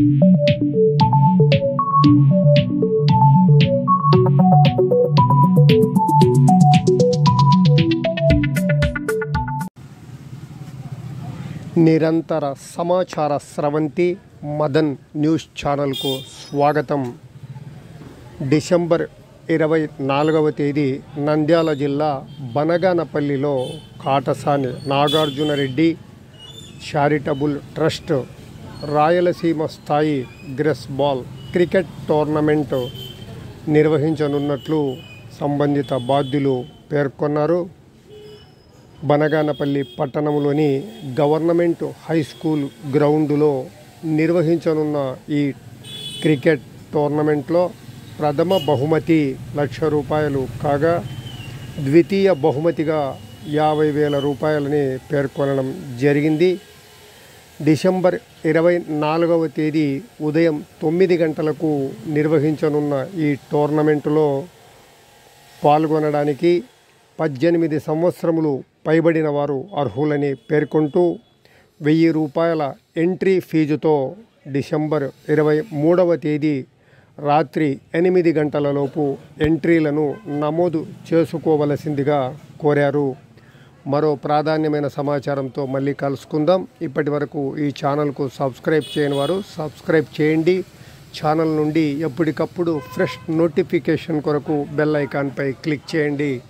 నిరంతర సమాచార స్రవంతి మదన్ న్యూస్ ఛానల్కు స్వాగతం. డిసెంబర్ ఇరవై నాలుగవ తేదీ నంద్యాల జిల్లా బనగానపల్లిలో కాటసాని నాగార్జునరెడ్డి చారిటబుల్ ట్రస్ట్ రాయలసీమ స్థాయి గ్రెస్ బాల్ క్రికెట్ టోర్నమెంట్ నిర్వహించనున్నట్లు సంబంధిత బాధ్యులు పేర్కొన్నారు. బనగానపల్లి పట్టణంలోని గవర్నమెంట్ హై స్కూల్ గ్రౌండులో నిర్వహించనున్న ఈ క్రికెట్ టోర్నమెంట్లో ప్రథమ బహుమతి లక్ష రూపాయలు కాగా ద్వితీయ బహుమతిగా యాభై వేల రూపాయలని పేర్కొనడం జరిగింది. డిసెంబర్ ఇరవై నాలుగవ తేదీ ఉదయం తొమ్మిది గంటలకు నిర్వహించనున్న ఈ టోర్నమెంటులో పాల్గొనడానికి పద్దెనిమిది సంవత్సరములు పైబడిన వారు అర్హులని పేర్కొంటూ వెయ్యి రూపాయల ఎంట్రీ ఫీజుతో డిసెంబర్ ఇరవై మూడవ తేదీ రాత్రి ఎనిమిది గంటలలోపు ఎంట్రీలను నమోదు చేసుకోవలసిందిగా కోరారు. మరో ప్రాధాన్యమైన సమాచారంతో మళ్ళీ కలుసుకుందాం. ఇప్పటి వరకు ఈ ఛానల్కు సబ్స్క్రైబ్ చేయని వారు సబ్స్క్రైబ్ చేయండి. ఛానల్ నుండి ఎప్పటికప్పుడు ఫ్రెష్ నోటిఫికేషన్ కొరకు బెల్ ఐకాన్పై క్లిక్ చేయండి.